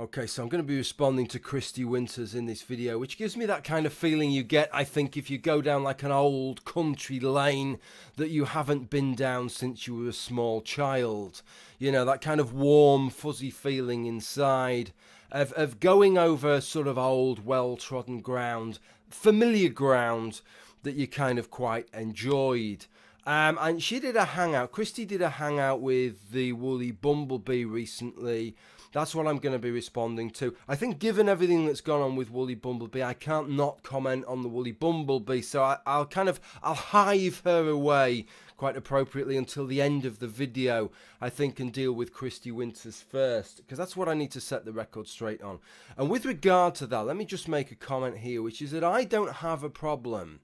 Okay, so I'm going to be responding to Kristi Winters in this video, which gives me that kind of feeling you get, I think, if you go down like an old country lane that you haven't been down since you were a small child. You know, that kind of warm, fuzzy feeling inside of, of going over sort of old, well trodden ground, familiar ground that you kind of quite enjoyed. Um, and she did a hangout. Kristi did a hangout with the Woolly Bumblebee recently. That's what I'm going to be responding to. I think, given everything that's gone on with Woolly Bumblebee, I can't not comment on the Woolly Bumblebee. So I, I'll kind of I'll hive her away quite appropriately until the end of the video, I think, and deal with Kristi Winters first, because that's what I need to set the record straight on. And with regard to that, let me just make a comment here, which is that I don't have a problem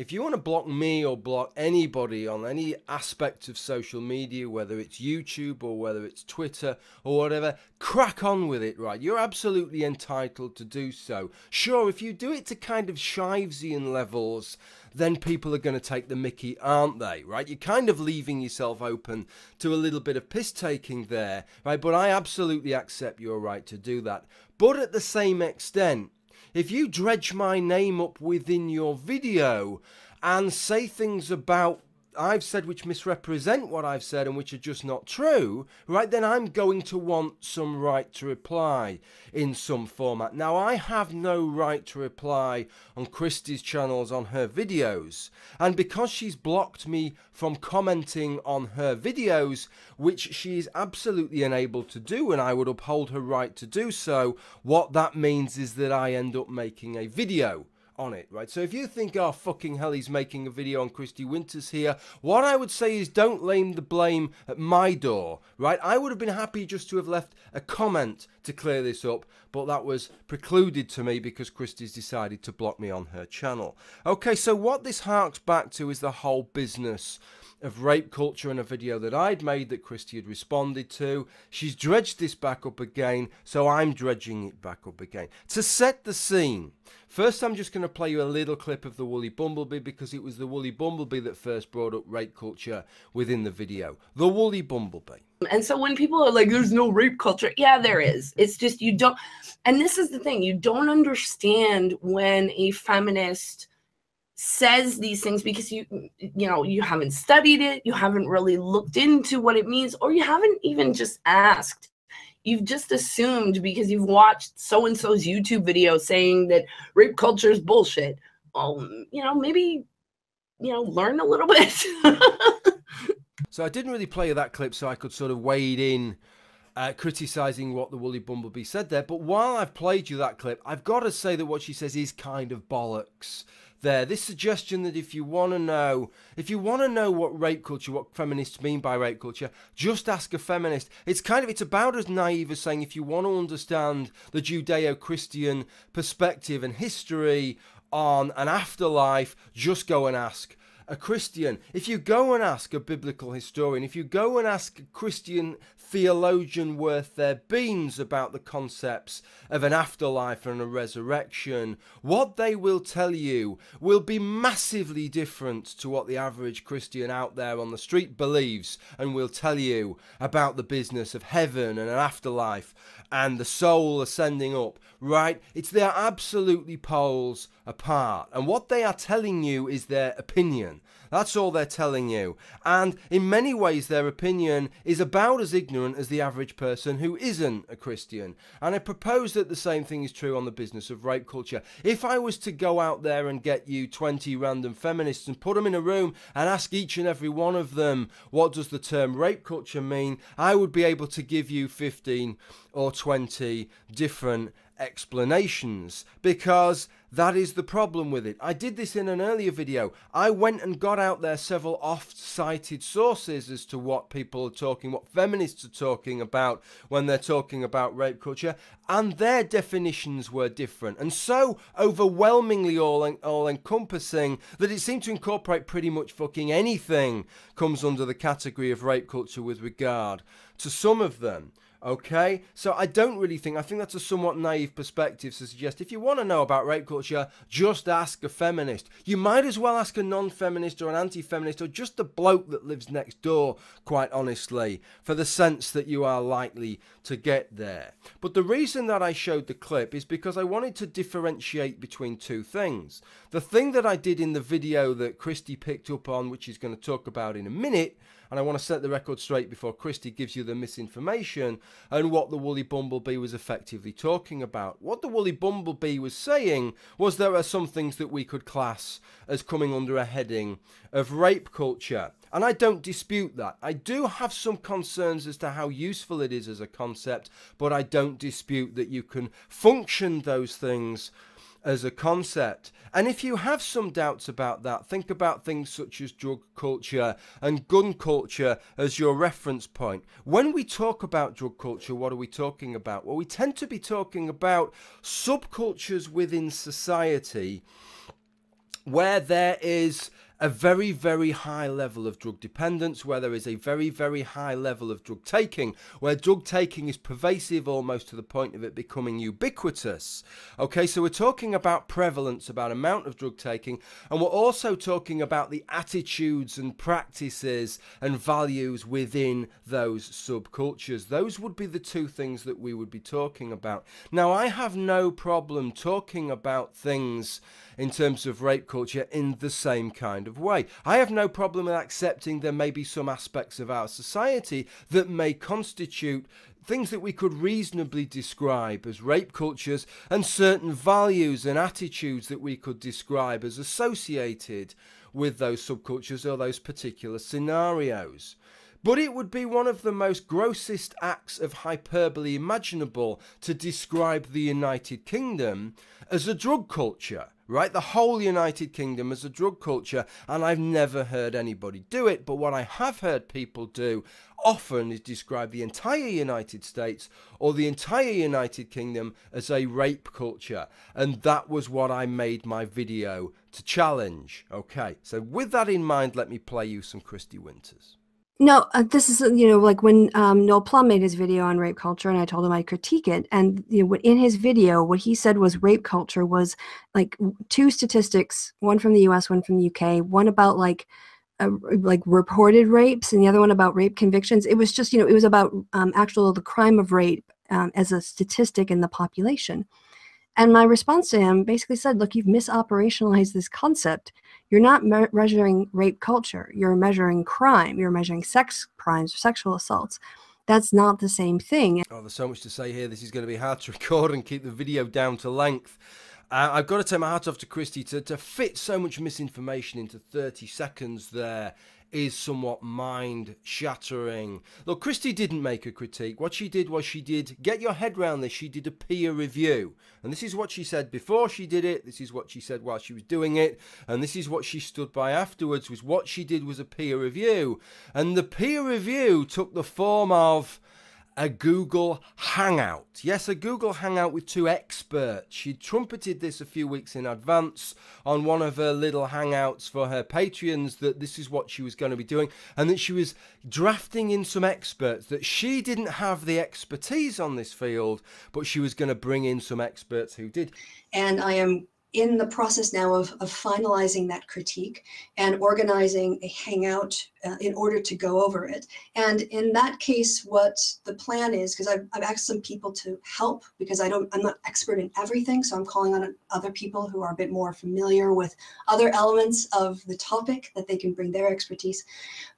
if you want to block me or block anybody on any aspect of social media, whether it's YouTube or whether it's Twitter or whatever, crack on with it, right? You're absolutely entitled to do so. Sure, if you do it to kind of Shivesian levels, then people are going to take the mickey, aren't they? Right? You're kind of leaving yourself open to a little bit of piss taking there, right? But I absolutely accept your right to do that. But at the same extent, if you dredge my name up within your video and say things about I've said which misrepresent what I've said and which are just not true, right, then I'm going to want some right to reply in some format. Now, I have no right to reply on Kristi's channels on her videos, and because she's blocked me from commenting on her videos, which she is absolutely unable to do, and I would uphold her right to do so, what that means is that I end up making a video on it, right? So if you think, oh, fucking hell, he's making a video on Kristi Winters here, what I would say is don't lay the blame at my door, right? I would have been happy just to have left a comment to clear this up, but that was precluded to me because Kristi's decided to block me on her channel. Okay, so what this harks back to is the whole business of rape culture in a video that I'd made that Kristi had responded to. She's dredged this back up again, so I'm dredging it back up again. To set the scene, first I'm just going to play you a little clip of the Woolly Bumblebee because it was the Woolly Bumblebee that first brought up rape culture within the video. The Woolly Bumblebee. And so when people are like, there's no rape culture, yeah, there is. It's just you don't, and this is the thing, you don't understand when a feminist says these things because you you know you haven't studied it you haven't really looked into what it means or you haven't even just asked. You've just assumed because you've watched so and so's youtube video saying that rape culture is bullshit. Well you know maybe you know learn a little bit. So i didn't really play that clip so i could sort of wade in uh, criticizing what the woolly bumblebee said there. But while i've played you that clip i've got to say that what she says is kind of bollocks there. This suggestion that if you want to know, if you want to know what rape culture, what feminists mean by rape culture, just ask a feminist. It's kind of, it's about as naive as saying if you want to understand the Judeo-Christian perspective and history on an afterlife, just go and ask a Christian. If you go and ask a biblical historian, if you go and ask a Christian theologian worth their beans about the concepts of an afterlife and a resurrection, what they will tell you will be massively different to what the average Christian out there on the street believes and will tell you about the business of heaven and an afterlife and the soul ascending up, right? It's they're absolutely poles apart. And what they are telling you is their opinion. That's all they're telling you. And in many ways, their opinion is about as ignorant as the average person who isn't a Christian. And I propose that the same thing is true on the business of rape culture. If I was to go out there and get you 20 random feminists and put them in a room and ask each and every one of them, what does the term rape culture mean? I would be able to give you 15 or 20 different explanations because that is the problem with it. I did this in an earlier video. I went and got out there several oft-cited sources as to what people are talking, what feminists are talking about when they're talking about rape culture, and their definitions were different. And so overwhelmingly all, all encompassing that it seemed to incorporate pretty much fucking anything comes under the category of rape culture with regard to some of them Okay, so I don't really think, I think that's a somewhat naive perspective to suggest if you want to know about rape culture, just ask a feminist. You might as well ask a non feminist or an anti feminist or just a bloke that lives next door, quite honestly, for the sense that you are likely to get there. But the reason that I showed the clip is because I wanted to differentiate between two things. The thing that I did in the video that Kristi picked up on, which he's going to talk about in a minute, and I want to set the record straight before Kristi gives you the misinformation and what the Woolly Bumblebee was effectively talking about. What the Woolly Bumblebee was saying was there are some things that we could class as coming under a heading of rape culture. And I don't dispute that. I do have some concerns as to how useful it is as a concept, but I don't dispute that you can function those things as a concept. And if you have some doubts about that, think about things such as drug culture and gun culture as your reference point. When we talk about drug culture, what are we talking about? Well, we tend to be talking about subcultures within society where there is a very, very high level of drug dependence, where there is a very, very high level of drug taking, where drug taking is pervasive almost to the point of it becoming ubiquitous. Okay, so we're talking about prevalence, about amount of drug taking, and we're also talking about the attitudes and practices and values within those subcultures. Those would be the two things that we would be talking about. Now, I have no problem talking about things in terms of rape culture in the same kind of way. I have no problem with accepting there may be some aspects of our society that may constitute things that we could reasonably describe as rape cultures and certain values and attitudes that we could describe as associated with those subcultures or those particular scenarios. But it would be one of the most grossest acts of hyperbole imaginable to describe the United Kingdom as a drug culture right? The whole United Kingdom as a drug culture, and I've never heard anybody do it. But what I have heard people do often is describe the entire United States or the entire United Kingdom as a rape culture. And that was what I made my video to challenge. Okay, so with that in mind, let me play you some Kristi Winters. No, uh, this is you know like when um, Noel Plum made his video on rape culture, and I told him I critique it, and you know in his video, what he said was rape culture was like two statistics, one from the U.S., one from the U.K., one about like uh, like reported rapes, and the other one about rape convictions. It was just you know it was about um, actual the crime of rape um, as a statistic in the population. And my response to him basically said, look, you've misoperationalized this concept. You're not me- measuring rape culture. You're measuring crime. You're measuring sex crimes or sexual assaults. That's not the same thing. Oh, there's so much to say here. This is going to be hard to record and keep the video down to length. Uh, I've got to take my hat off to Kristi to, to fit so much misinformation into 30 seconds there is somewhat mind shattering. Look, Kristi didn't make a critique. What she did was she did, get your head around this, she did a peer review. And this is what she said before she did it, this is what she said while she was doing it, and this is what she stood by afterwards, was what she did was a peer review. And the peer review took the form of a Google Hangout. Yes, a Google Hangout with two experts. She trumpeted this a few weeks in advance on one of her little hangouts for her Patreons that this is what she was going to be doing and that she was drafting in some experts, that she didn't have the expertise on this field, but she was going to bring in some experts who did. And I am in the process now of, of finalizing that critique and organizing a hangout uh, in order to go over it. And in that case, what the plan is, because I've, I've asked some people to help because I don't, I'm not expert in everything. So I'm calling on other people who are a bit more familiar with other elements of the topic that they can bring their expertise.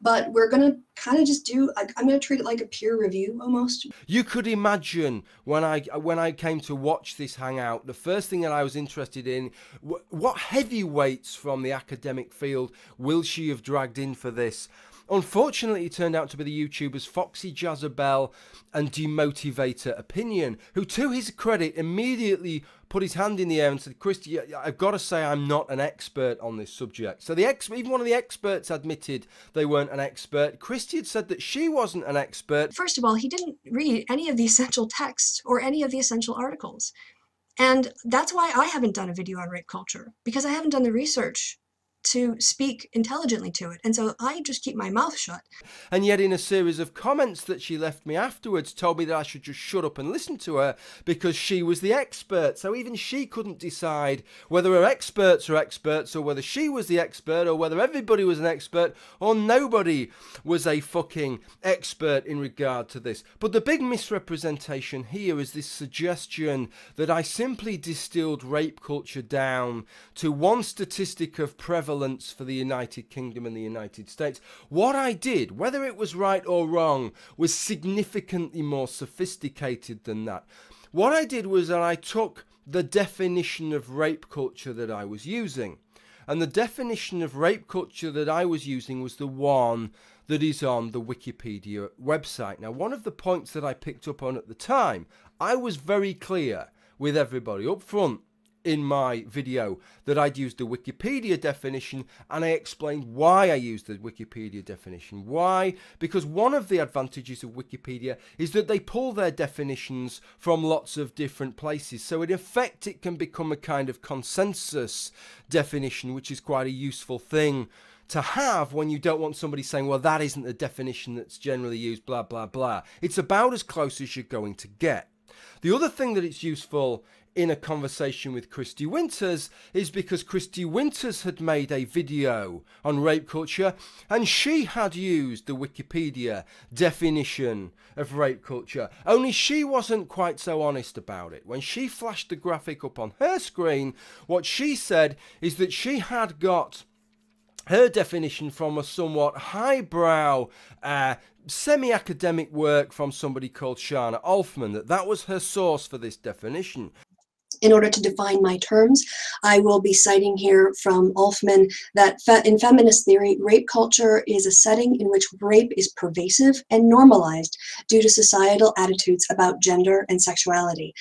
But we're going to kind of just do, I, I'm going to treat it like a peer review almost. You could imagine when I, when I came to watch this hangout, the first thing that I was interested in, what heavyweights from the academic field will she have dragged in for this? Unfortunately, it turned out to be the YouTubers Foxy Jezebel and Demotivator Opinion, who, to his credit, immediately put his hand in the air and said, Kristi, I've got to say I'm not an expert on this subject. So the ex- even one of the experts admitted they weren't an expert. Kristi had said that she wasn't an expert. First of all, he didn't read any of the essential texts or any of the essential articles. And that's why I haven't done a video on rape culture, because I haven't done the research to speak intelligently to it. And so I just keep my mouth shut. And yet, in a series of comments that she left me afterwards, told me that I should just shut up and listen to her because she was the expert. So even she couldn't decide whether her experts are experts or whether she was the expert or whether everybody was an expert or nobody was a fucking expert in regard to this. But the big misrepresentation here is this suggestion that I simply distilled rape culture down to one statistic of prevalence for the United Kingdom and the United States. What I did, whether it was right or wrong, was significantly more sophisticated than that. What I did was that I took the definition of rape culture that I was using. And the definition of rape culture that I was using was the one that is on the Wikipedia website. Now, one of the points that I picked up on at the time, I was very clear with everybody up front in my video that I'd used the Wikipedia definition and I explained why I used the Wikipedia definition. Why? Because one of the advantages of Wikipedia is that they pull their definitions from lots of different places. So in effect it can become a kind of consensus definition which is quite a useful thing to have when you don't want somebody saying, well, that isn't the definition that's generally used, blah, blah, blah. It's about as close as you're going to get. The other thing that it's useful in a conversation with Kristi Winters is because Kristi Winters had made a video on rape culture and she had used the Wikipedia definition of rape culture. Only she wasn't quite so honest about it. When she flashed the graphic up on her screen, what she said is that she had got her definition from a somewhat highbrow uh, semi-academic work from somebody called Shana Alfman that that was her source for this definition in order to define my terms, I will be citing here from Alfman that in feminist theory, rape culture is a setting in which rape is pervasive and normalized due to societal attitudes about gender and sexuality.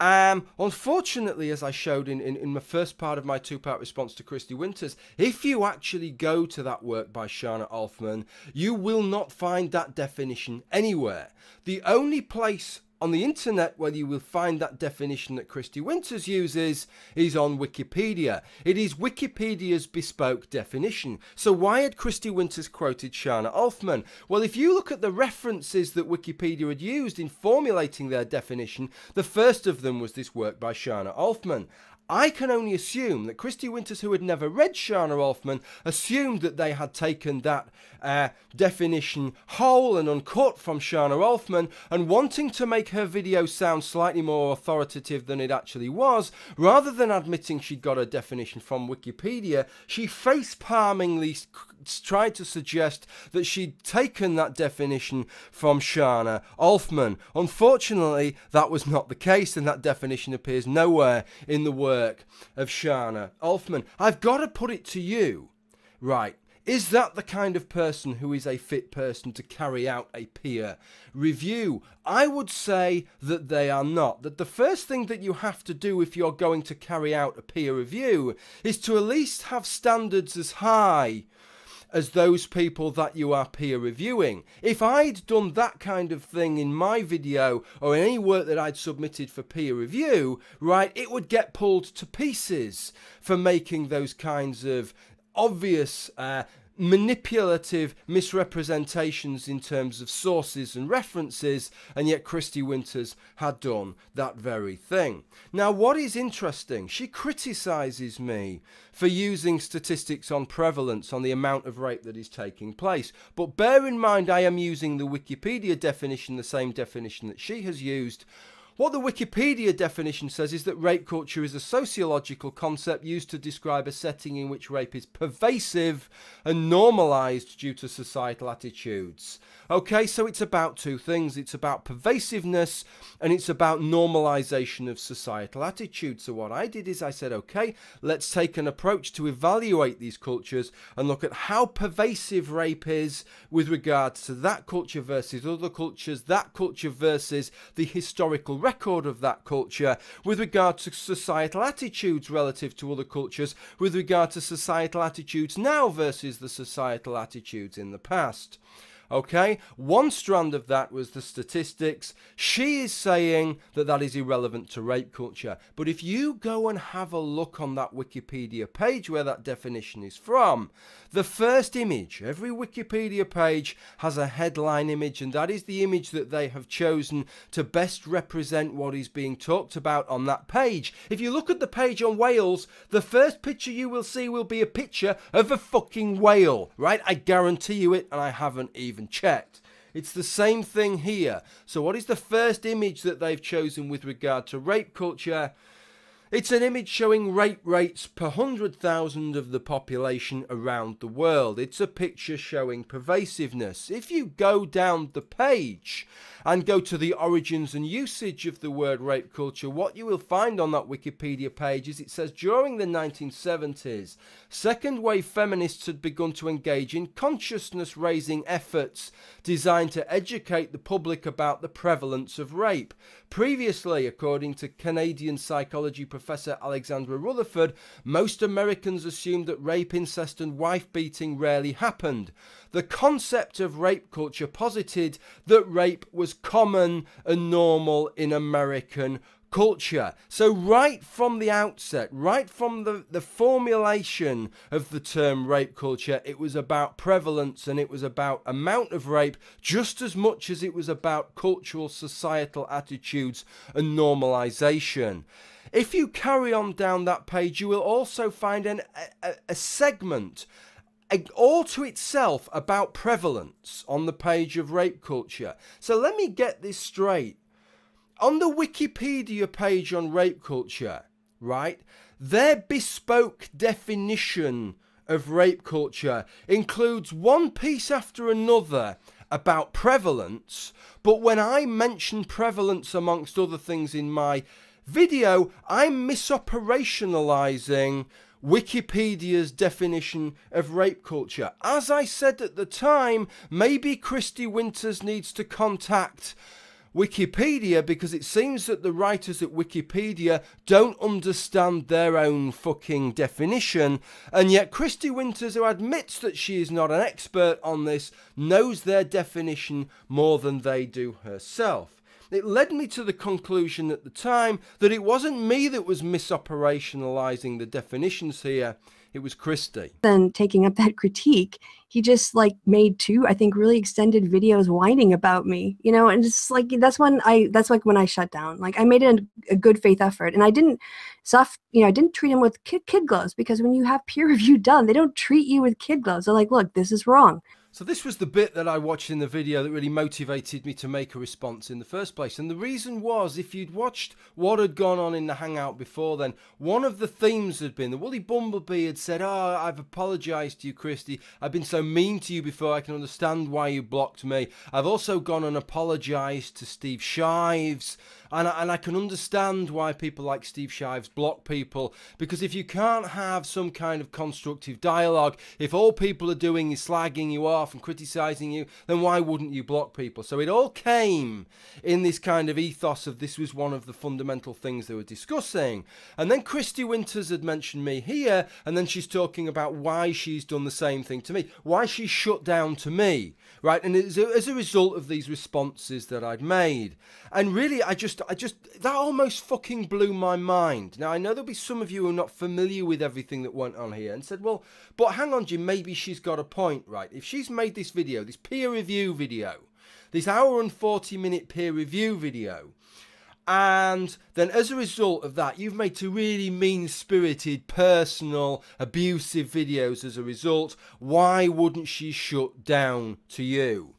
Um, unfortunately, as I showed in, in, in the first part of my two-part response to Kristi Winters, if you actually go to that work by Shana Alfman, you will not find that definition anywhere. The only place on the internet where you will find that definition that Kristi Winters uses is on Wikipedia. It is Wikipedia's bespoke definition. So why had Kristi Winters quoted Shana Alfman? Well, if you look at the references that Wikipedia had used in formulating their definition, the first of them was this work by Shana Alfman. I can only assume that Kristi Winters, who had never read Shana Alfman, assumed that they had taken that uh, definition whole and uncut from Shana Alfman and wanting to make her video sound slightly more authoritative than it actually was, rather than admitting she'd got a definition from Wikipedia, she face palmingly tried to suggest that she'd taken that definition from Shana Alfman. Unfortunately, that was not the case, and that definition appears nowhere in the work of Shana Alfman. I've got to put it to you, right? Is that the kind of person who is a fit person to carry out a peer review? I would say that they are not. That the first thing that you have to do if you're going to carry out a peer review is to at least have standards as high as those people that you are peer reviewing. If I'd done that kind of thing in my video or any work that I'd submitted for peer review, right, it would get pulled to pieces for making those kinds of obvious uh, manipulative misrepresentations in terms of sources and references, and yet Kristi Winters had done that very thing. Now, what is interesting, she criticizes me for using statistics on prevalence, on the amount of rape that is taking place. But bear in mind, I am using the Wikipedia definition, the same definition that she has used what the Wikipedia definition says is that rape culture is a sociological concept used to describe a setting in which rape is pervasive and normalized due to societal attitudes. Okay, so it's about two things it's about pervasiveness and it's about normalization of societal attitudes. So, what I did is I said, okay, let's take an approach to evaluate these cultures and look at how pervasive rape is with regards to that culture versus other cultures, that culture versus the historical record of that culture with regard to societal attitudes relative to other cultures, with regard to societal attitudes now versus the societal attitudes in the past. Okay, one strand of that was the statistics. She is saying that that is irrelevant to rape culture. But if you go and have a look on that Wikipedia page where that definition is from, the first image, every Wikipedia page has a headline image, and that is the image that they have chosen to best represent what is being talked about on that page. If you look at the page on whales, the first picture you will see will be a picture of a fucking whale, right? I guarantee you it, and I haven't even checked. It's the same thing here. So, what is the first image that they've chosen with regard to rape culture? It's an image showing rape rates per 100,000 of the population around the world. It's a picture showing pervasiveness. If you go down the page and go to the origins and usage of the word rape culture, what you will find on that Wikipedia page is it says during the 1970s, second wave feminists had begun to engage in consciousness raising efforts designed to educate the public about the prevalence of rape. Previously, according to Canadian psychology professor Alexandra Rutherford, most Americans assumed that rape, incest, and wife beating rarely happened. The concept of rape culture posited that rape was common and normal in American culture. So, right from the outset, right from the, the formulation of the term rape culture, it was about prevalence and it was about amount of rape just as much as it was about cultural, societal attitudes and normalization. If you carry on down that page, you will also find an, a, a segment all to itself about prevalence on the page of rape culture. So let me get this straight on the Wikipedia page on rape culture, right, their bespoke definition of rape culture includes one piece after another about prevalence, but when I mention prevalence amongst other things in my video, I'm misoperationalizing Wikipedia's definition of rape culture. As I said at the time, maybe Kristi Winters needs to contact Wikipedia because it seems that the writers at Wikipedia don't understand their own fucking definition, and yet Kristi Winters, who admits that she is not an expert on this, knows their definition more than they do herself. It led me to the conclusion at the time that it wasn't me that was misoperationalizing the definitions here, it was Kristi. Then taking up that critique, he just like made two, I think, really extended videos whining about me, you know, and it's like that's when I that's like when I shut down. Like I made a, a good faith effort, and I didn't soft, you know, I didn't treat him with kid, kid gloves because when you have peer review done, they don't treat you with kid gloves. They're like, look, this is wrong. So this was the bit that I watched in the video that really motivated me to make a response in the first place. And the reason was, if you'd watched what had gone on in the Hangout before then, one of the themes had been the Woolly Bumblebee had said, oh, I've apologised to you, Kristi. I've been so mean to you before. I can understand why you blocked me. I've also gone and apologised to Steve Shives and I, and I can understand why people like Steve Shives block people because if you can't have some kind of constructive dialogue, if all people are doing is slagging you off and criticizing you, then why wouldn't you block people? So it all came in this kind of ethos of this was one of the fundamental things they were discussing. And then Kristi Winters had mentioned me here, and then she's talking about why she's done the same thing to me, why she's shut down to me, right? And as a, as a result of these responses that I'd made. And really, I just just, I just, that almost fucking blew my mind. Now, I know there'll be some of you who are not familiar with everything that went on here and said, well, but hang on, Jim, maybe she's got a point, right? If she's made this video, this peer review video, this hour and 40 minute peer review video, and then as a result of that, you've made two really mean spirited, personal, abusive videos as a result. Why wouldn't she shut down to you?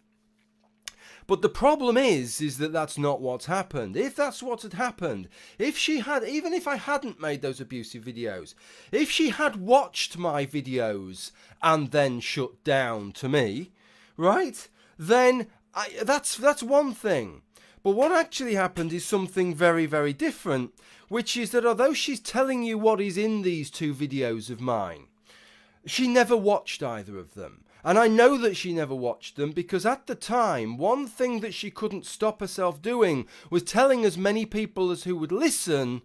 But the problem is, is that that's not what's happened. If that's what had happened, if she had, even if I hadn't made those abusive videos, if she had watched my videos and then shut down to me, right? Then I, that's that's one thing. But what actually happened is something very, very different, which is that although she's telling you what is in these two videos of mine, she never watched either of them. And I know that she never watched them because at the time, one thing that she couldn't stop herself doing was telling as many people as who would listen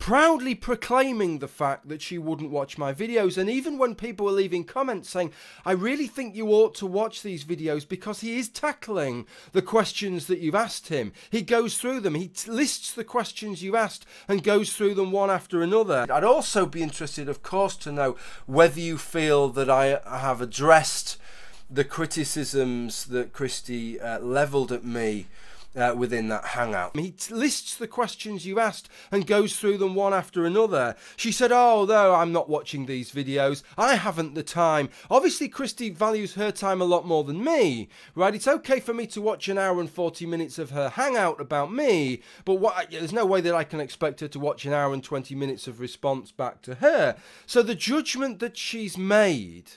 proudly proclaiming the fact that she wouldn't watch my videos. And even when people were leaving comments saying, I really think you ought to watch these videos because he is tackling the questions that you've asked him. He goes through them, he lists the questions you asked and goes through them one after another. I'd also be interested, of course, to know whether you feel that I have addressed the criticisms that Kristi uh, levelled at me uh, within that hangout. He lists the questions you asked and goes through them one after another. She said, Oh, no, I'm not watching these videos. I haven't the time. Obviously, Kristi values her time a lot more than me, right? It's okay for me to watch an hour and 40 minutes of her hangout about me, but what, there's no way that I can expect her to watch an hour and 20 minutes of response back to her. So the judgment that she's made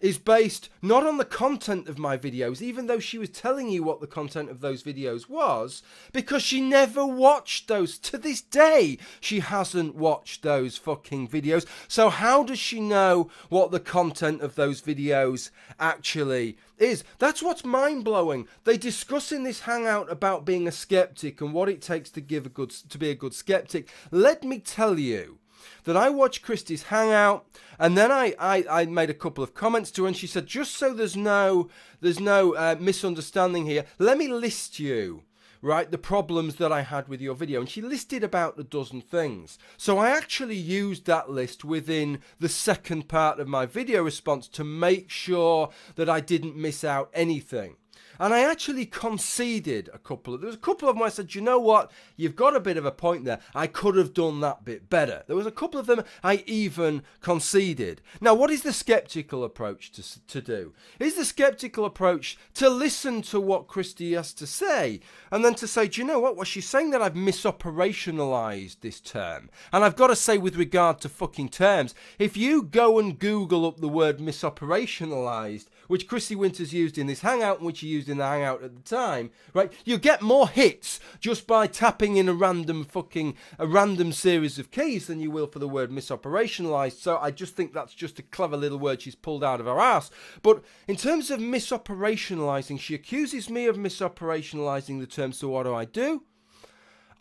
is based not on the content of my videos, even though she was telling you what the content of those videos was, because she never watched those. To this day, she hasn't watched those fucking videos. So, how does she know what the content of those videos actually is? That's what's mind blowing. They discuss in this hangout about being a skeptic and what it takes to give a good to be a good skeptic. Let me tell you that I watched Kristi's hangout and then I, I, I made a couple of comments to her and she said, just so there's no there's no uh, misunderstanding here, let me list you right the problems that I had with your video. And she listed about a dozen things. So I actually used that list within the second part of my video response to make sure that I didn't miss out anything and I actually conceded a couple of, there was a couple of them I said, you know what, you've got a bit of a point there. I could have done that bit better. There was a couple of them I even conceded. Now, what is the skeptical approach to, to do? Is the skeptical approach to listen to what Kristi has to say and then to say, do you know what, well, she's saying that I've misoperationalized this term. And I've got to say with regard to fucking terms, if you go and Google up the word misoperationalized, which Kristi Winters used in this hangout and which he used in the hangout at the time, right? You get more hits just by tapping in a random fucking a random series of keys than you will for the word misoperationalized. So I just think that's just a clever little word she's pulled out of her ass. But in terms of misoperationalizing, she accuses me of misoperationalizing the term. So what do I do?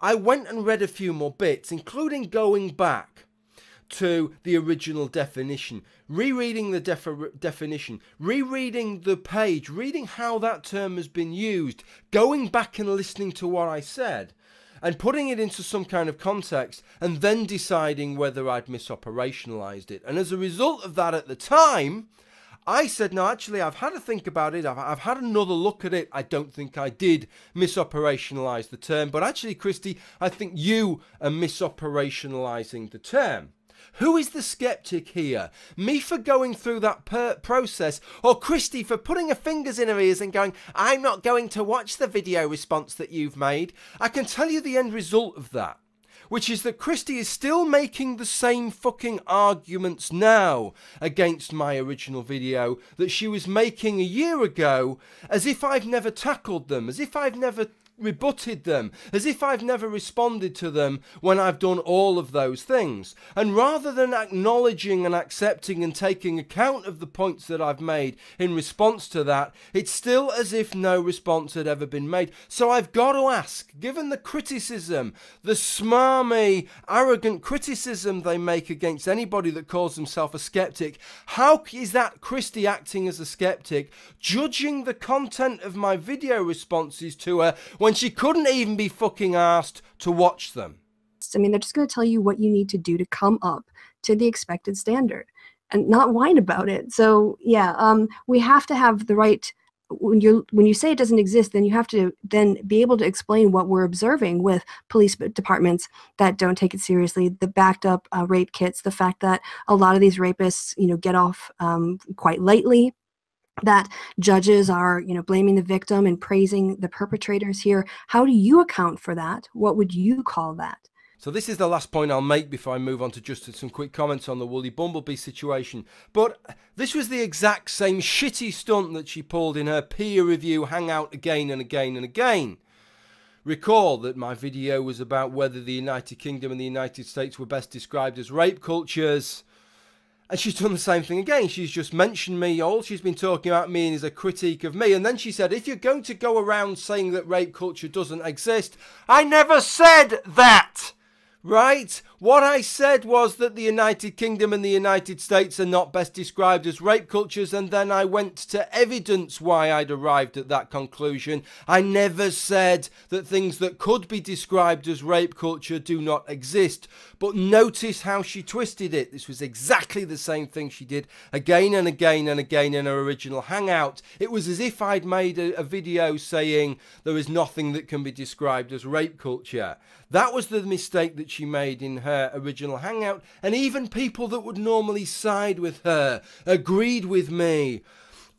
I went and read a few more bits, including going back to the original definition, rereading the defi- definition, rereading the page, reading how that term has been used, going back and listening to what I said, and putting it into some kind of context, and then deciding whether I'd misoperationalized it. And as a result of that at the time, I said, no, actually, I've had to think about it. I've, I've, had another look at it. I don't think I did misoperationalize the term. But actually, Kristi, I think you are misoperationalizing the term. Who is the skeptic here? Me for going through that process, or Kristi for putting her fingers in her ears and going, I'm not going to watch the video response that you've made? I can tell you the end result of that which is that Kristi is still making the same fucking arguments now against my original video that she was making a year ago, as if I've never tackled them, as if I've never rebutted them, as if I've never responded to them when I've done all of those things. And rather than acknowledging and accepting and taking account of the points that I've made in response to that, it's still as if no response had ever been made. So I've got to ask, given the criticism, the smarmy, arrogant criticism they make against anybody that calls themselves a skeptic, how is that Kristi acting as a skeptic, judging the content of my video responses to her? When she couldn't even be fucking asked to watch them. I mean, they're just going to tell you what you need to do to come up to the expected standard and not whine about it. So, yeah, um, we have to have the right when you when you say it doesn't exist then you have to then be able to explain what we're observing with police departments that don't take it seriously the backed up uh, rape kits the fact that a lot of these rapists you know get off um, quite lightly that judges are you know blaming the victim and praising the perpetrators here how do you account for that what would you call that so this is the last point I'll make before I move on to just some quick comments on the Woolly Bumblebee situation. But this was the exact same shitty stunt that she pulled in her peer review hangout again and again and again. Recall that my video was about whether the United Kingdom and the United States were best described as rape cultures. And she's done the same thing again. She's just mentioned me. All she's been talking about me and is a critique of me. And then she said, if you're going to go around saying that rape culture doesn't exist, I never said that. Right? What I said was that the United Kingdom and the United States are not best described as rape cultures, and then I went to evidence why I'd arrived at that conclusion. I never said that things that could be described as rape culture do not exist. But notice how she twisted it. This was exactly the same thing she did again and again and again in her original Hangout. It was as if I'd made a, a video saying there is nothing that can be described as rape culture. That was the mistake that she made in her original Hangout, and even people that would normally side with her agreed with me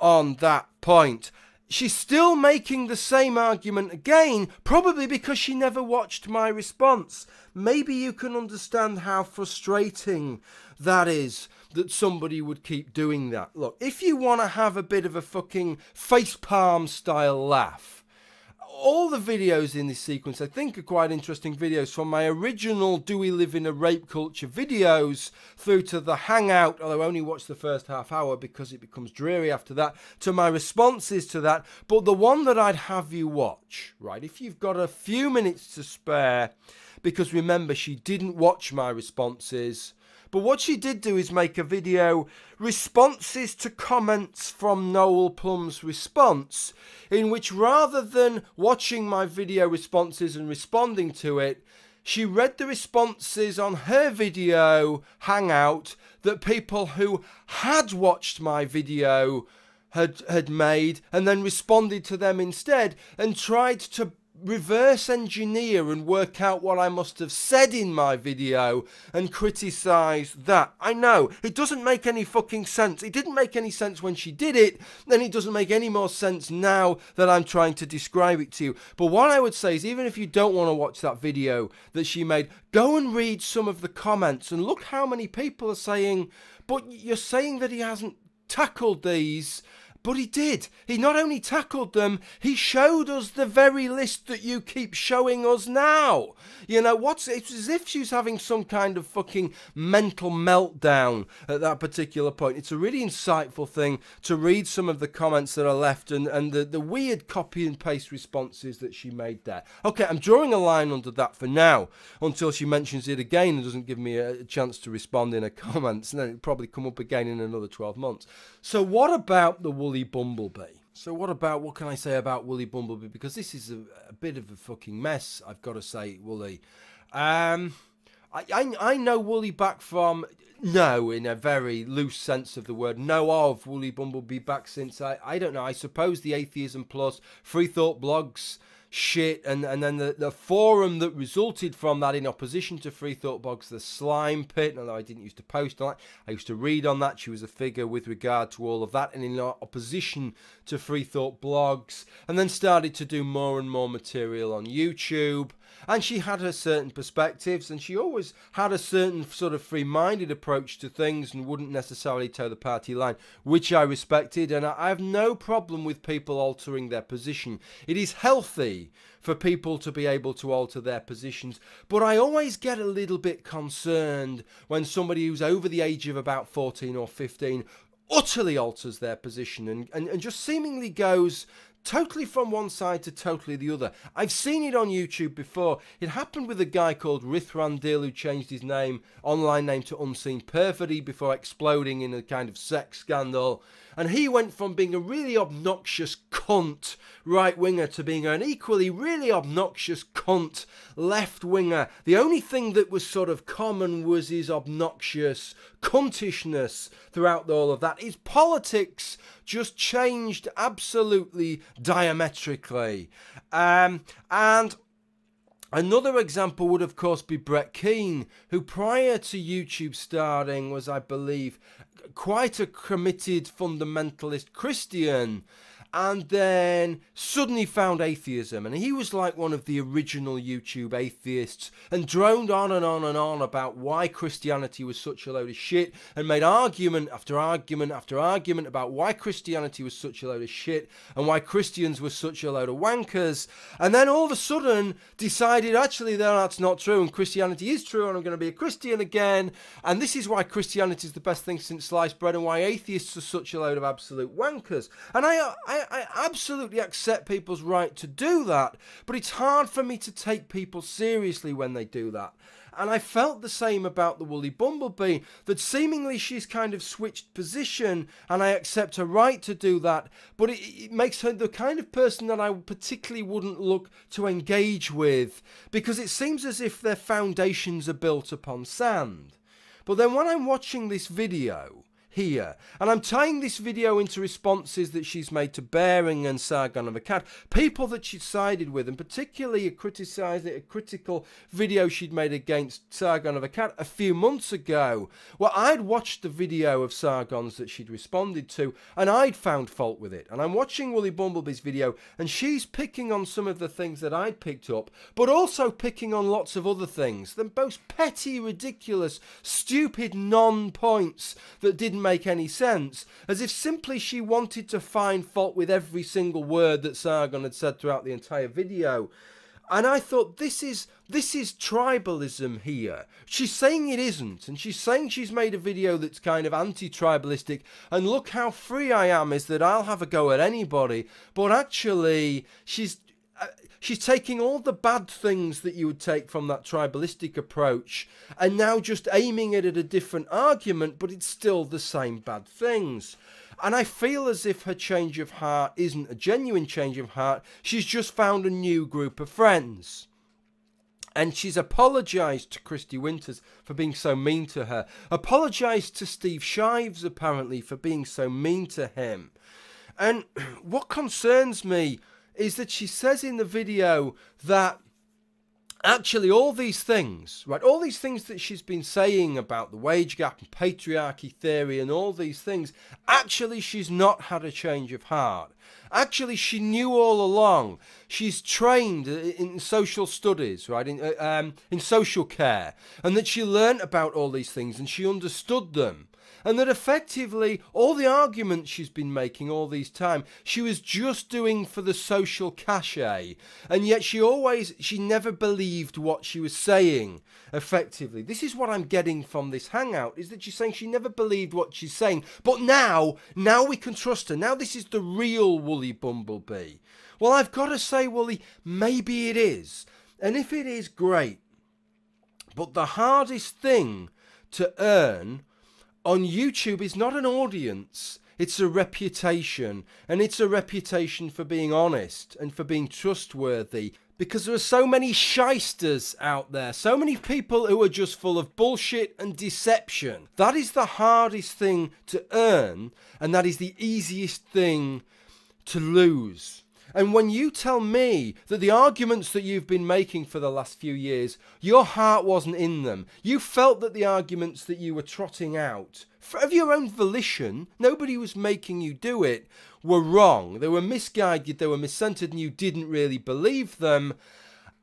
on that point she's still making the same argument again, probably because she never watched my response. Maybe you can understand how frustrating that is that somebody would keep doing that. Look, if you want to have a bit of a fucking facepalm style laugh, all the videos in this sequence I think are quite interesting videos from my original Do We Live in a Rape Culture videos through to the Hangout, although I only watched the first half hour because it becomes dreary after that, to my responses to that. But the one that I'd have you watch, right, if you've got a few minutes to spare, because remember, she didn't watch my responses but what she did do is make a video responses to comments from Noel Plum's response, in which rather than watching my video responses and responding to it, she read the responses on her video hangout that people who had watched my video had had made and then responded to them instead and tried to reverse engineer and work out what I must have said in my video and criticize that. I know, it doesn't make any fucking sense. It didn't make any sense when she did it, then it doesn't make any more sense now that I'm trying to describe it to you. But what I would say is, even if you don't want to watch that video that she made, go and read some of the comments and look how many people are saying, but you're saying that he hasn't tackled these but he did. He not only tackled them, he showed us the very list that you keep showing us now. You know, what's it's as if she's having some kind of fucking mental meltdown at that particular point. It's a really insightful thing to read some of the comments that are left and, and the, the weird copy and paste responses that she made there. Okay, I'm drawing a line under that for now until she mentions it again and doesn't give me a chance to respond in her comments, and then it'll probably come up again in another 12 months. So, what about the woolly Bumblebee. So what about what can I say about Woolly Bumblebee? Because this is a, a bit of a fucking mess. I've got to say, Woolly. Um, I, I I know Woolly back from no, in a very loose sense of the word. Know of Woolly Bumblebee back since I I don't know. I suppose the Atheism Plus Free Thought blogs shit and and then the, the forum that resulted from that in opposition to free thought blogs the slime pit although i didn't used to post on that i used to read on that. She was a figure with regard to all of that and in opposition to free thought blogs and then started to do more and more material on youtube and she had her certain perspectives and she always had a certain sort of free-minded approach to things and wouldn't necessarily toe the party line which i respected and i have no problem with people altering their position. It is healthy for people to be able to alter their positions but i always get a little bit concerned when somebody who's over the age of about 14 or 15 utterly alters their position and, and, and just seemingly goes totally from one side to totally the other. I've seen it on YouTube before. It happened with a guy called Rithran Dil who changed his name, online name to Unseen Perfidy before exploding in a kind of sex scandal. And he went from being a really obnoxious cunt right winger to being an equally really obnoxious cunt left winger. The only thing that was sort of common was his obnoxious cuntishness throughout all of that. His politics just changed absolutely diametrically. Um, and Another example would, of course, be Brett Keane, who prior to YouTube starting was, I believe, quite a committed fundamentalist Christian and then suddenly found atheism. And he was like one of the original YouTube atheists and droned on and on and on about why Christianity was such a load of shit and made argument after argument after argument about why Christianity was such a load of shit and why Christians were such a load of wankers. And then all of a sudden decided actually that's not true and Christianity is true and I'm going to be a Christian again. And this is why Christianity is the best thing since sliced bread and why atheists are such a load of absolute wankers. And I, I I absolutely accept people's right to do that, but it's hard for me to take people seriously when they do that. And I felt the same about the Woolly Bumblebee, that seemingly she's kind of switched position, and I accept her right to do that, but it, it makes her the kind of person that I particularly wouldn't look to engage with, because it seems as if their foundations are built upon sand. But then when I'm watching this video, here. And I'm tying this video into responses that she's made to Bearing and Sargon of Akkad, people that she sided with, and particularly a criticised a critical video she'd made against Sargon of Akkad a few months ago. Well, I'd watched the video of Sargon's that she'd responded to, and I'd found fault with it. And I'm watching Woolly Bumblebee's video, and she's picking on some of the things that I'd picked up, but also picking on lots of other things. The most petty, ridiculous, stupid non-points that didn't make any sense, as if simply she wanted to find fault with every single word that Sargon had said throughout the entire video. And I thought this is this is tribalism here. She's saying it isn't, and she's saying she's made a video that's kind of anti-tribalistic, and look how free I am is that I'll have a go at anybody. But actually, she's she's taking all the bad things that you would take from that tribalistic approach and now just aiming it at a different argument, but it's still the same bad things. And I feel as if her change of heart isn't a genuine change of heart, she's just found a new group of friends. And she's apologised to Kristi Winters for being so mean to her. Apologised to Steve Shives, apparently, for being so mean to him. And what concerns me is that she says in the video that actually all these things, right, all these things that she's been saying about the wage gap and patriarchy theory and all these things, actually she's not had a change of heart. Actually, she knew all along. She's trained in social studies, right, in, uh, um, in social care, and that she learnt about all these things and she understood them and that effectively all the arguments she's been making all these time she was just doing for the social cachet. And yet she always she never believed what she was saying effectively. This is what i'm getting from this hangout is that she's saying she never believed what she's saying. But now now we can trust her. Now this is the real woolly bumblebee. Well i've got to say woolly maybe it is. And if it is great. But the hardest thing to earn on YouTube is not an audience, it's a reputation. And it's a reputation for being honest and for being trustworthy. Because there are so many shysters out there, so many people who are just full of bullshit and deception. That is the hardest thing to earn, and that is the easiest thing to lose. And when you tell me that the arguments that you've been making for the last few years, your heart wasn't in them, you felt that the arguments that you were trotting out, of your own volition, nobody was making you do it, were wrong. They were misguided, they were miscentered, and you didn't really believe them.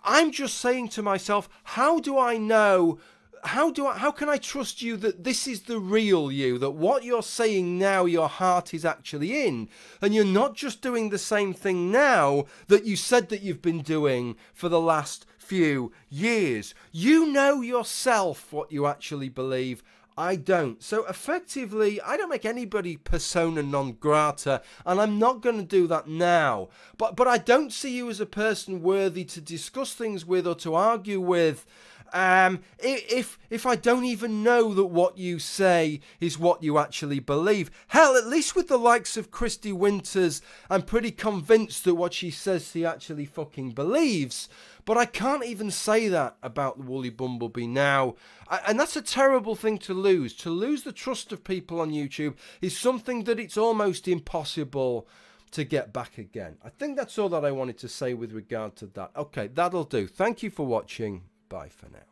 I'm just saying to myself, how do I know how do I how can I trust you that this is the real you that what you're saying now your heart is actually in and you're not just doing the same thing now that you said that you've been doing for the last few years you know yourself what you actually believe I don't. So effectively, I don't make anybody persona non grata, and I'm not going to do that now. But but I don't see you as a person worthy to discuss things with or to argue with. Um, if if I don't even know that what you say is what you actually believe, hell, at least with the likes of Kristi Winters, I'm pretty convinced that what she says she actually fucking believes. But I can't even say that about the Woolly Bumblebee now. And that's a terrible thing to lose. To lose the trust of people on YouTube is something that it's almost impossible to get back again. I think that's all that I wanted to say with regard to that. Okay, that'll do. Thank you for watching. Bye for now.